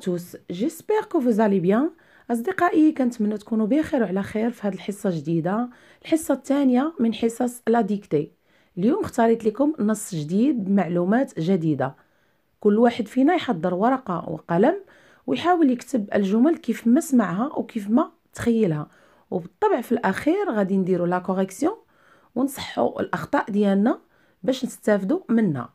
Tous, j'espère que vous allez bien. أصدقائي كنتمنى تكونوا بخير وعلى خير في هذه الحصة الجديدة. الحصة الثانية من حصص لا ديكتي اليوم اختاريت لكم نص جديد بمعلومات جديدة. كل واحد فينا يحضر ورقة وقلم ويحاول يكتب الجمل كيف ما سمعها وكيف ما تخيلها. وبالطبع في الأخير غادي نديرو لا كوريكسيون ونصحو الأخطاء ديالنا باش نستافدو منها.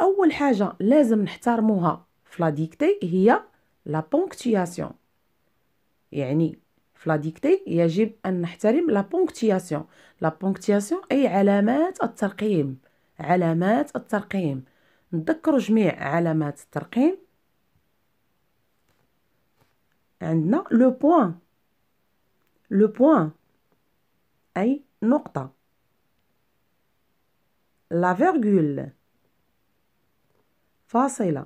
أول حاجة لازم نحترموها في لا ديكتي هي لا بونكتياسيون. يعني في لا ديكتي يجب أن نحترم لا بونكتياسيون. لا بونكتياسيون أي علامات الترقيم. علامات الترقيم. نذكروا جميع علامات الترقيم. عندنا لو بوين لو بوين أي نقطة لا فيرغول فاصلة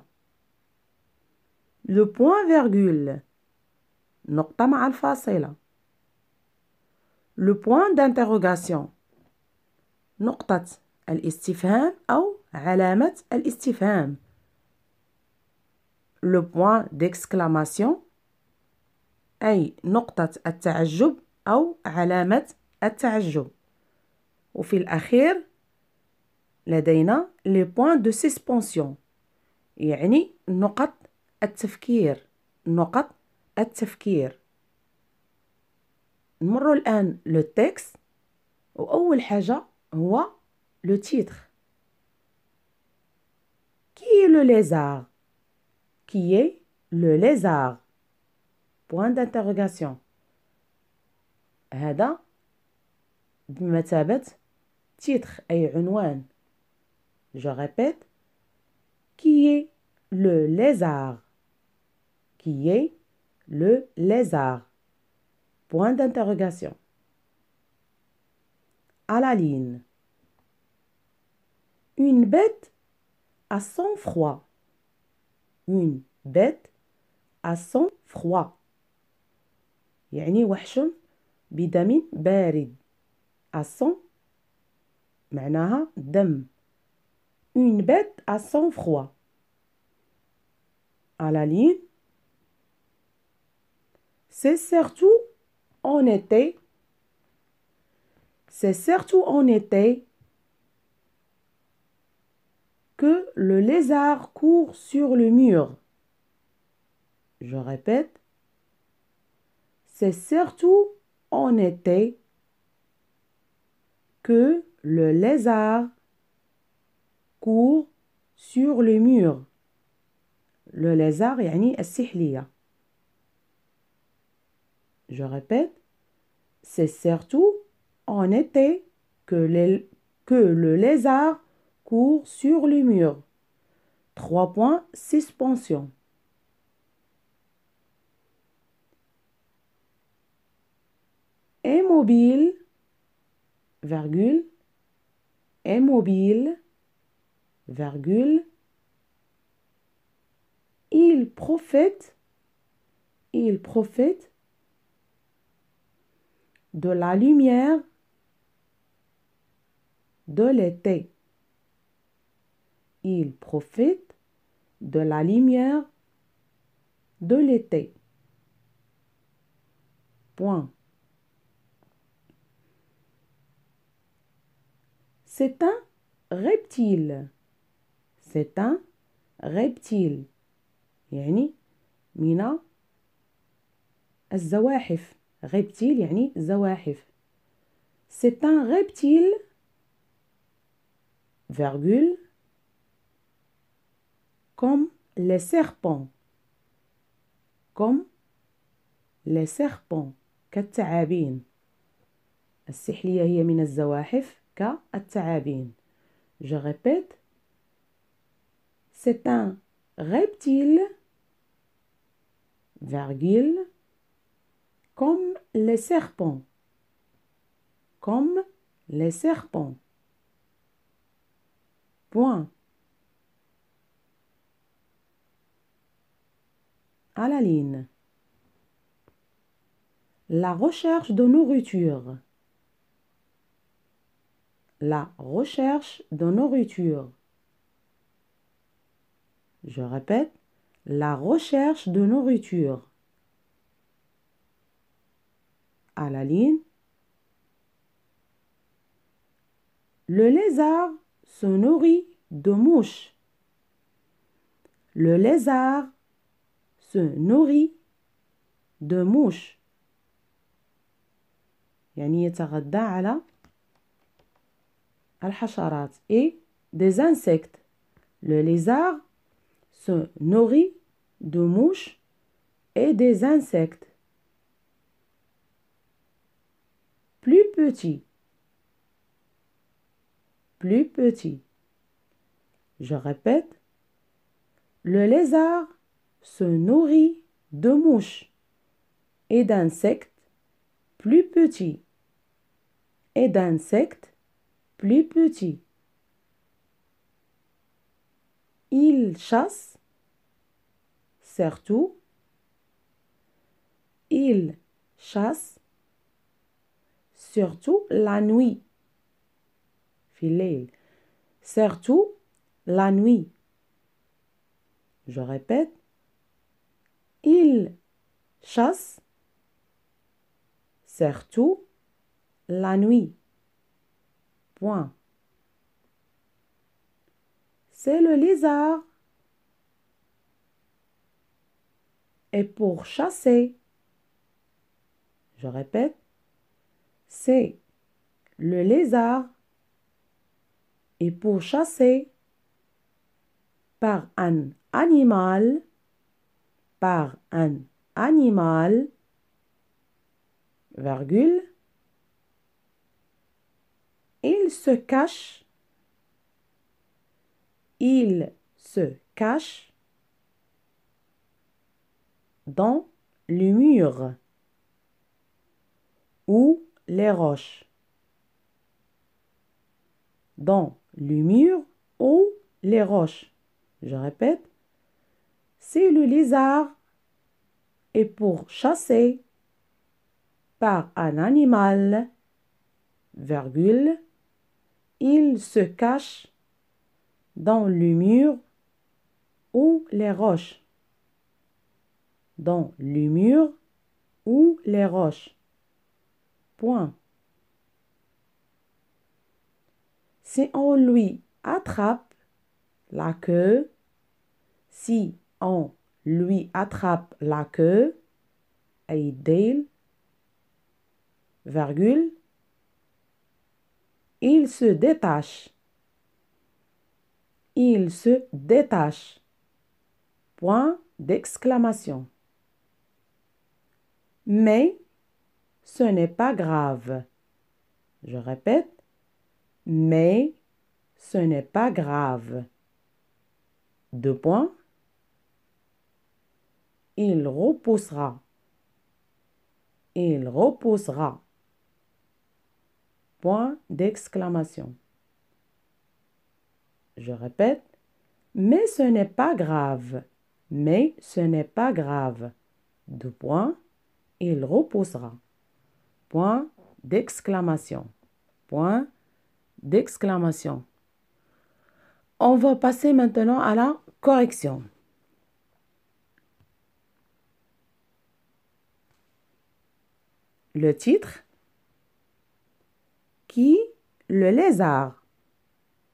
لو بوين فيرغول نقطة مع الفاصلة لو بوين دانتيروغاسيون نقطة الاستفهام أو علامة الاستفهام لو بوين ديكسكلاماسيون أي نقطة التعجب أو علامة التعجب. وفي الأخير لدينا لي بوين دو سسبونسيون يعني نقط التفكير نقط التفكير. نمر الآن لو تكست وأول حاجة هو لو تيتر كي لو ليزار كي لو ليزار بوان دانتيروغاسيون هذا بمثابة تيتر أي عنوان جو ريبيت كي لو ليزار كي لو ليزار بوان دانتيروغاسيون à la ligne. Une bête a son froid. Une bête a son froid. يعني وحش بدم بارد الصن معناها دم une bête à sang froid à la ligne c'est surtout en été c'est surtout en été que le lézard court sur le mur. Je répète, c'est surtout en été que le lézard court sur le mur. Le lézard يعني السحلية. Je répète, c'est surtout en été que, les, que le lézard court sur le mur. Trois points, suspension. Immobile, virgule, immobile, virgule, il profite, il profite de la lumière de l'été. Il profite de la lumière de l'été. Point. C'est un reptile. C'est un reptile. يعني من الزواحف reptile يعني زواحف C'est un reptile virgule comme les serpents comme les serpents كالثعابين السحلية هي من الزواحف كالثعابين Je répète C'est un reptile virgule comme les serpents comme les serpents point à la ligne. La recherche de nourriture. La recherche de nourriture. Je répète, la recherche de nourriture. À la ligne. Le lézard se nourrit de mouches. Le lézard se nourrit de mouches. يعني يتغذى على al-hasharat et des insectes. Le lézard se nourrit de mouches et des insectes. Plus petit. Plus petit. Je répète. Le lézard se nourrit de mouches et d'insectes plus petits et d'insectes plus petits. Il chasse, surtout, il chasse, surtout la nuit. Filet. Surtout la nuit. Je répète, il chasse, surtout la nuit. Point. C'est le lézard. Et pour chasser, je répète, c'est le lézard. Et pour chasser, par un animal, par un animal, virgule, il se cache, il se cache dans le mur ou les roches. Dans le mur ou les roches. Je répète, c'est le lézard et pour chasser par un animal, virgule, il se cache dans le mur ou les roches. Dans le mur ou les roches. Point. Si on lui attrape la queue, si on lui attrape la queue, virgule, il se détache. Il se détache. Point d'exclamation. Mais ce n'est pas grave. Je répète, mais ce n'est pas grave. Deux points. Il repoussera. Il repoussera. Point d'exclamation. Je répète, mais ce n'est pas grave. Mais ce n'est pas grave. Deux points. Il repoussera. Point d'exclamation. Point d'exclamation. On va passer maintenant à la correction. Le titre Qui le lézard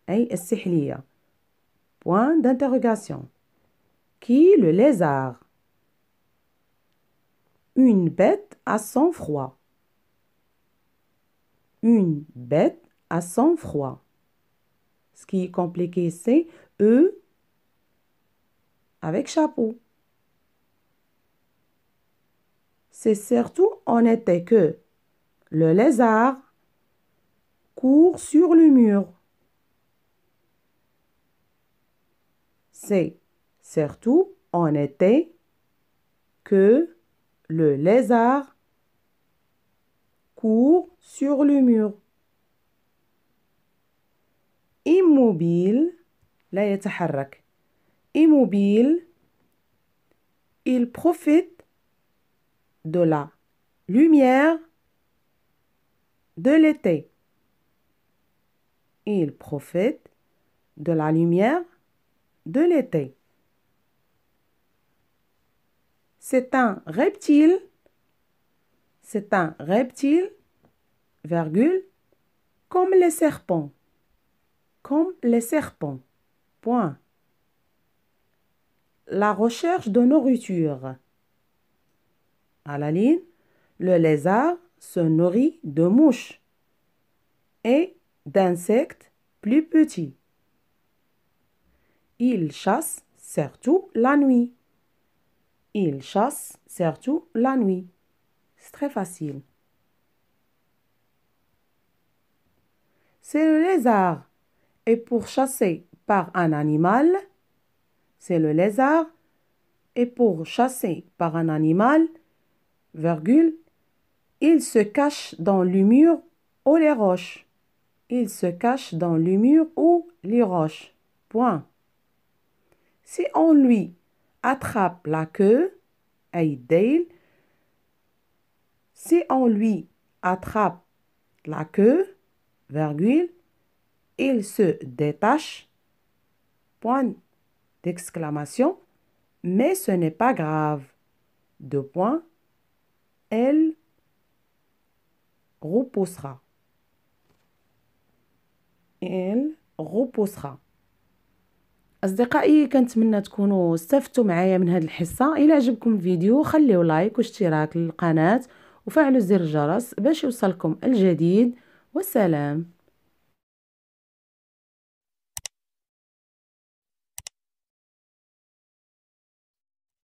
أي السحلية Point d'interrogation. Qui le lézard Une bête à sang-froid. Une bête à sang-froid. Ce qui est compliqué, c'est E avec chapeau. C'est surtout en été que le lézard court sur le mur. C'est surtout en été que le lézard court sur le mur. immobile لا يتحرك immobile il profite de la lumière de l'été. Il profite de la lumière de l'été. C'est un reptile. C'est un reptile, comme les serpents. Comme les serpents. Point. La recherche de nourriture. À la ligne, le lézard se nourrit de mouches et d'insectes plus petits. Il chasse surtout la nuit. Il chasse surtout la nuit. C'est très facile. C'est le lézard. Et pour chasser par un animal, c'est le lézard. Et pour chasser par un animal, virgule, il se cache dans l'humur ou les roches. Il se cache dans l'humur ou les roches. Point. Si on lui attrape la queue, si on lui attrape la queue, virgule, il se détache, point d'exclamation, mais ce n'est pas grave. Deux points, elle repoussera. Elle repoussera. أصدقائي كنتمنى تكونوا استفدتوا معايا من هذه الحصة. إلى عجبكم الفيديو خليو لايك واشتراك للقناة وفعلوا زر الجرس باش يوصلكم الجديد. والسلام.